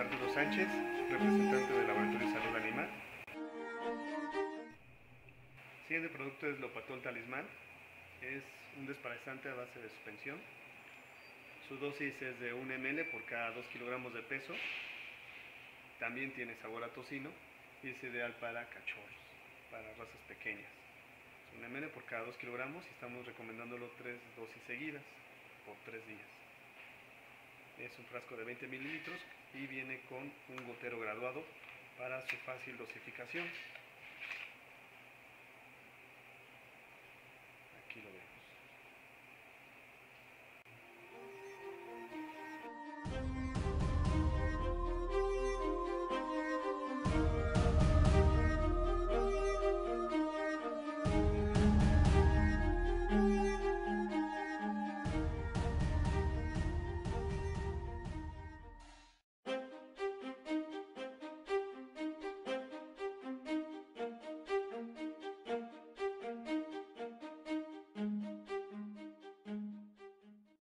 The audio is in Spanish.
Sánchez, representante del Laboratorio de Salud Animal. El siguiente producto es Lopatol Talismán. Es un desparasitante a base de suspensión. Su dosis es de 1 ml por cada 2 kilogramos de peso. También tiene sabor a tocino y es ideal para cachorros, para razas pequeñas. Es 1 ml por cada 2 kilogramos y estamos recomendándolo 3 dosis seguidas por 3 días. Es un frasco de 20 mililitros y viene con un gotero graduado para su fácil dosificación.